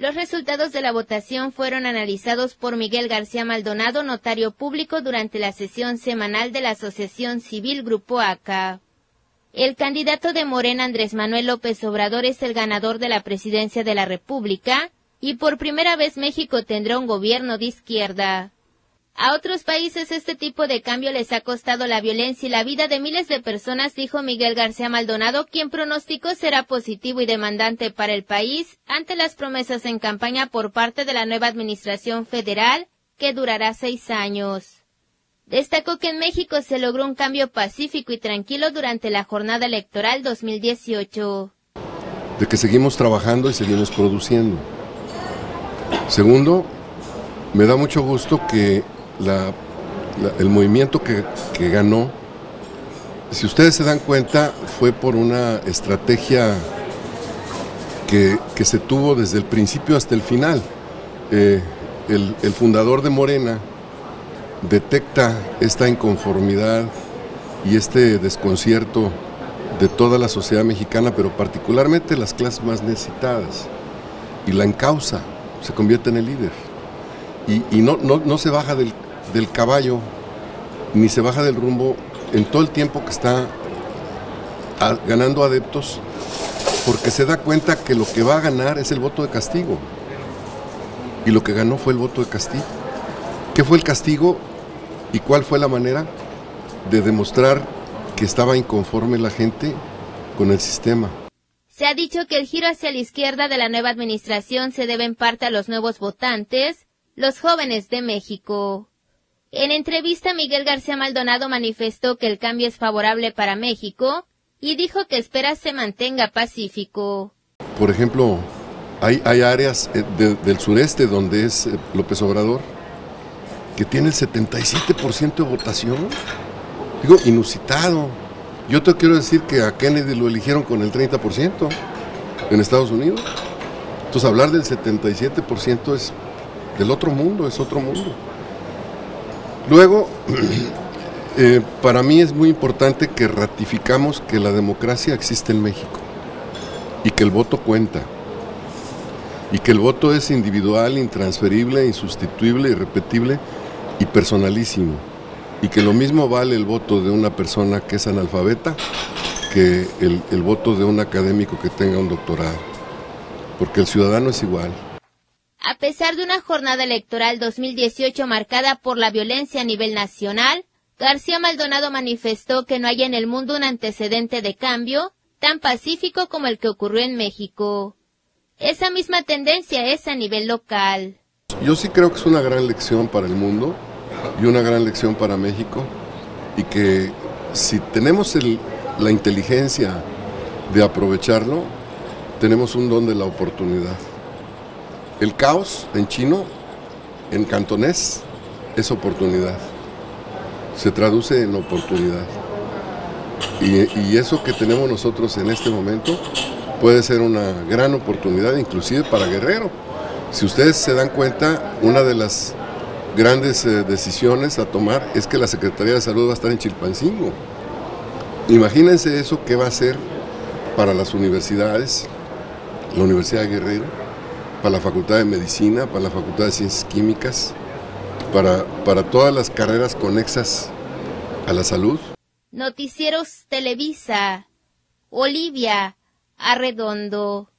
Los resultados de la votación fueron analizados por Miguel García Maldonado, notario público, durante la sesión semanal de la Asociación Civil Grupo ACA. El candidato de Morena Andrés Manuel López Obrador es el ganador de la presidencia de la República y por primera vez México tendrá un gobierno de izquierda. A otros países este tipo de cambio les ha costado la violencia y la vida de miles de personas, dijo Miguel García Maldonado, quien pronosticó será positivo y demandante para el país ante las promesas en campaña por parte de la nueva administración federal, que durará seis años. Destacó que en México se logró un cambio pacífico y tranquilo durante la jornada electoral 2018. De que seguimos trabajando y seguimos produciendo. Segundo, me da mucho gusto que el movimiento que, ganó, si ustedes se dan cuenta, fue por una estrategia que, se tuvo desde el principio hasta el final. Eh, el, fundador de Morena detecta esta inconformidad y este desconcierto de toda la sociedad mexicana, pero particularmente las clases más necesitadas, y la encausa, se convierte en el líder. Y, no, se baja del, del caballo, ni se baja del rumbo en todo el tiempo que está ganando adeptos, porque se da cuenta que lo que va a ganar es el voto de castigo. Y lo que ganó fue el voto de castigo. ¿Qué fue el castigo y cuál fue la manera de demostrar que estaba inconforme la gente con el sistema? Se ha dicho que el giro hacia la izquierda de la nueva administración se debe en parte a los nuevos votantes, los jóvenes de México. En entrevista, Miguel García Maldonado manifestó que el cambio es favorable para México y dijo que espera se mantenga pacífico. Por ejemplo, hay, áreas eh, del sureste donde es eh, López Obrador que tiene el 77% de votación. Digo, inusitado. Yo te quiero decir que a Kennedy lo eligieron con el 30% en Estados Unidos. Entonces hablar del 77% es del otro mundo, es otro mundo. Luego, eh, para mí es muy importante que ratificamos que la democracia existe en México y que el voto cuenta y que el voto es individual, intransferible, insustituible, irrepetible y personalísimo y que lo mismo vale el voto de una persona que es analfabeta que el, el voto de un académico que tenga un doctorado, porque el ciudadano es igual. A pesar de una jornada electoral 2018 marcada por la violencia a nivel nacional, García Maldonado manifestó que no hay en el mundo un antecedente de cambio tan pacífico como el que ocurrió en México. Esa misma tendencia es a nivel local. Yo sí creo que es una gran lección para el mundo y una gran lección para México y que si tenemos la inteligencia de aprovecharlo, tenemos un don de la oportunidad. El caos en chino, en cantonés, es oportunidad. Se traduce en oportunidad. Y, eso que tenemos nosotros en este momento puede ser una gran oportunidad, inclusive para Guerrero. Si ustedes se dan cuenta, una de las grandes eh, decisiones a tomar es que la Secretaría de Salud va a estar en Chilpancingo. Imagínense eso qué va a ser para las universidades, la Universidad de Guerrero, para la Facultad de Medicina, para la Facultad de Ciencias Químicas, para, para todas las carreras conexas a la salud. Noticieros Televisa, Olivia Arredondo.